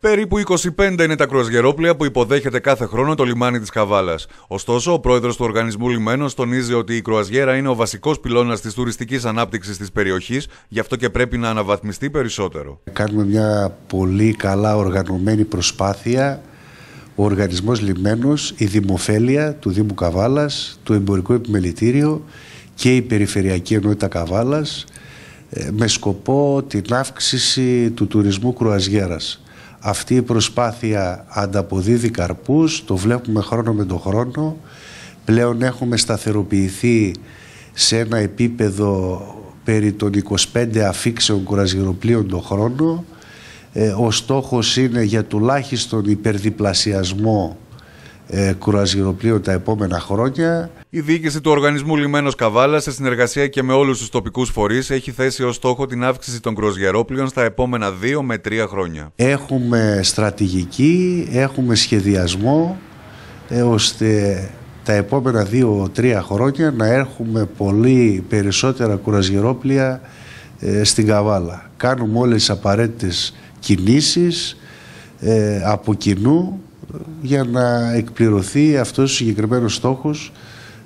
Περίπου 25 είναι τα κρουαζιερόπλια που υποδέχεται κάθε χρόνο το λιμάνι της Καβάλα. Ωστόσο, ο πρόεδρος του οργανισμού Λιμένος τονίζει ότι η κρουαζιέρα είναι ο βασικός πυλώνας της τουριστικής ανάπτυξης της περιοχής, γι' αυτό και πρέπει να αναβαθμιστεί περισσότερο. Κάνουμε μια πολύ καλά οργανωμένη προσπάθεια. Ο οργανισμός Λιμένος, η Δημοφέλεια του Δήμου Καβάλας, το Εμπορικό Επιμελητήριο και η Περιφερειακή Ενότητα Καβάλας ε, με σκοπό την αύξηση του τουρισμού κρουαζιέρας. Αυτή η προσπάθεια ανταποδίδει καρπούς, το βλέπουμε χρόνο με τον χρόνο. Πλέον έχουμε σταθεροποιηθεί σε ένα επίπεδο περί των 25 αφήξεων κουραζιεροπλοίων το χρόνο. Ε, ο στόχος είναι για τουλάχιστον υπερδιπλασιασμό ε, κουραζιεροπλοίων τα επόμενα χρόνια. Η διοίκηση του οργανισμού Λιμένος Καβάλας, σε συνεργασία και με όλους τους τοπικούς φορείς, έχει θέσει ως στόχο την αύξηση των κρουαζιερόπλοιων στα επόμενα δύο με τρία χρόνια. Έχουμε στρατηγική, έχουμε σχεδιασμό, ε, ώστε τα επόμενα δύο-τρία χρόνια να έχουμε πολύ περισσότερα κουραζιερόπλια ε, στην Καβάλα. Κάνουμε όλες τις απαραίτητες κινήσεις ε, από κοινού για να εκπληρωθεί αυτός ο συγκεκριμένος στόχος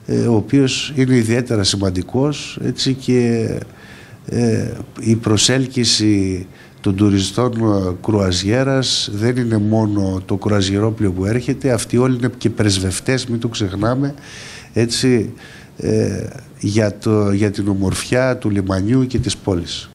ε, ο οποίος είναι ιδιαίτερα σημαντικός έτσι και ε, η προσέλκυση των τουριστών κρουαζιέρας δεν είναι μόνο το κρουαζιερόπλιο που έρχεται αυτοί όλοι είναι και πρεσβευτές μην το ξεχνάμε έτσι ε, για, το, για την ομορφιά του λιμανιού και της πόλης.